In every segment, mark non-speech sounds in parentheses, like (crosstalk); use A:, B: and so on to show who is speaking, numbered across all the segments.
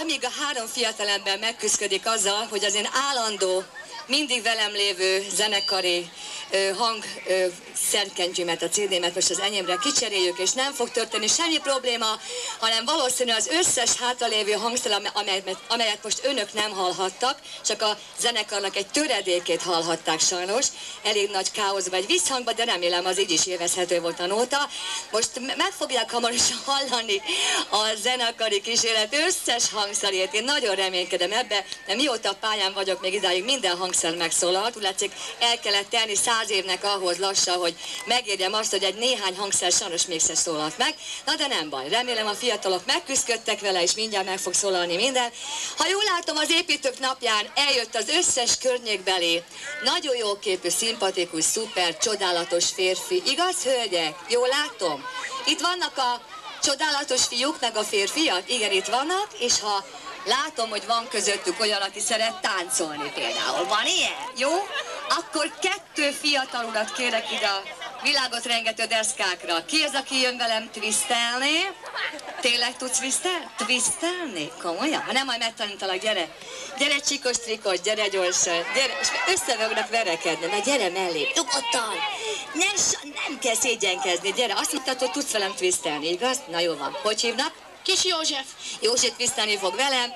A: Amíg a három fiatalember megküzdik azzal, hogy az én állandó, mindig velem lévő zenekari hang szerkentyűmet, a CD-met most az enyémre kicseréljük, és nem fog történni semmi probléma, hanem valószínű az összes hátralévő hangszer, amelyet, amelyet most önök nem hallhattak, csak a zenekarnak egy töredékét hallhatták sajnos, elég nagy káoszba, egy visszhangba, de remélem az így is élvezhető volt a nóta. Most meg fogják hamarosan (laughs) hallani a zenekari kísérlet összes hangszerét. Én nagyon reménykedem ebbe, de mióta pályán vagyok, még idáig minden hangszer megszólalt. Úgy látszik, el kellett tenni száz évnek ahhoz lassan, hogy megérjem azt, hogy egy néhány hangszer sajnos mégsem szólalt meg. Na de nem baj, remélem a fiatalok megküzdöttek vele, és mindjárt meg fog szólalni minden. Ha jól látom, az építők napján eljött az összes környékbeli, nagyon jó képű, szimpatikus, szuper, csodálatos férfi. Igaz, hölgyek? Jól látom? Itt vannak a csodálatos fiúk, meg a férfiak? Igen, itt vannak, és ha látom, hogy van közöttük olyan, aki szeret táncolni például. Van ilyen? Jó? Akkor kettő fiatal urat kérek ide a világot rengető deszkákra. Ki az, aki jön velem twistelni? Tényleg tudsz twistel? Twistelni? Komolyan? Ha nem, majd megtanítalak, gyere. Gyere csikos trikos, gyere gyorsan. Gyere, és össze fognak verekedni. Na gyere mellé, nyugodtan. Nem, nem kell szégyenkezni, gyere. Azt mondtad, hogy tudsz velem twistelni, igaz? Na jó van. Hogy hívnak?
B: Kis József.
A: József twistelni fog velem.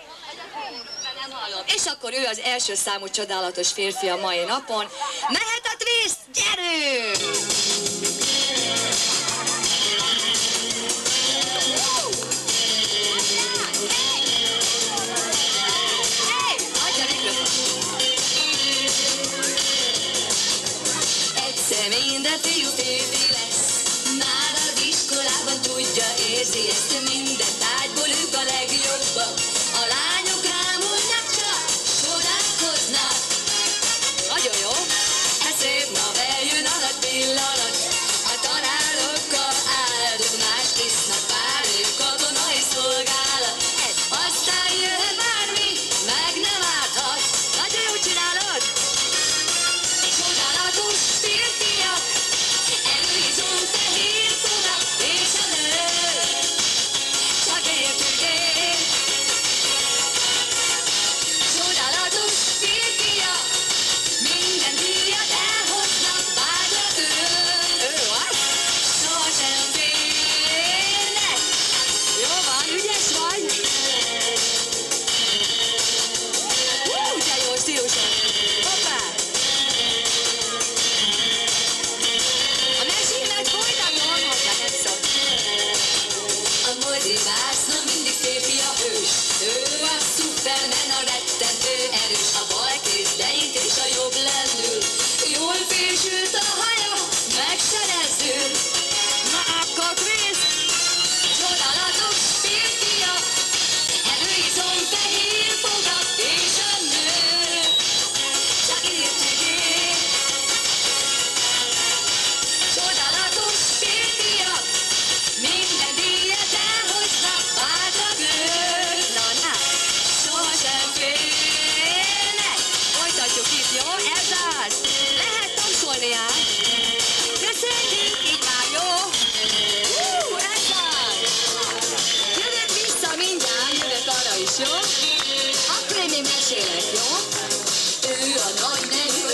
A: És akkor ő az első számú csodálatos férfi a mai napon. Mehet a twist! Gyerünk! Tudja, érzi ezt minden tárgyból Az. Lehet tapsolni át. Köszönjük, így már jó. Hú, ez az. Jövök vissza mindjárt, jövök arra is, jó? Akkor én még mesélek, jó? Ő a nagy nevű,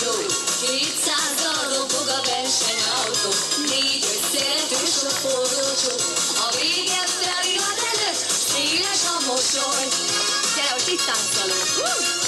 A: Joe. Kétszázzal robog a versenyautó. Négy összehetős a forró csók. A vége felé az előtt, széles a mosoly. Gyere, hogy itt táncolunk. Hú!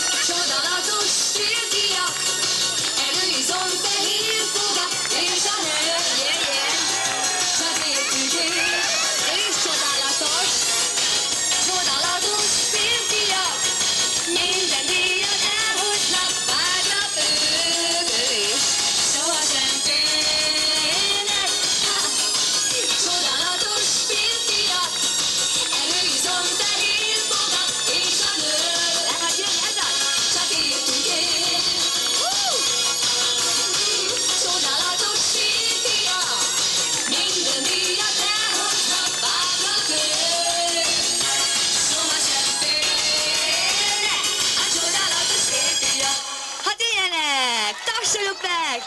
A: Meg!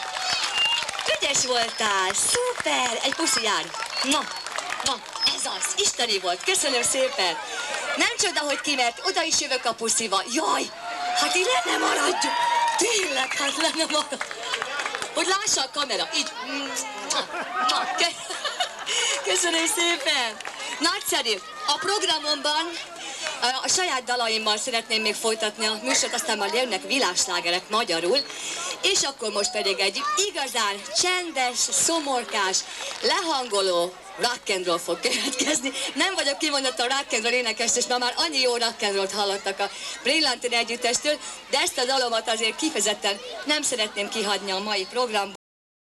A: Ügyes voltál! Szuper! Egy puszi jár! Na, na, ez az, isteni volt, köszönöm szépen. Nem csoda, hogy ki, mert oda is jövök a pusziba. Jaj, hát így le nem maradjuk. Tényleg, hát le nem maradjuk. Hogy lássa a kamera, így. Köszönöm szépen. Nagyszerű. A programomban a saját dalaimmal szeretném még folytatni a műsort, aztán majd jönnek világslágerek magyarul, és akkor most pedig egy igazán csendes, szomorkás, lehangoló rock fog következni. Nem vagyok kimondottan rock and roll énekes, és ma már annyi jó rock and hallottak a Brillantin együttestől, de ezt a dalomat azért kifejezetten nem szeretném kihagyni a mai programból.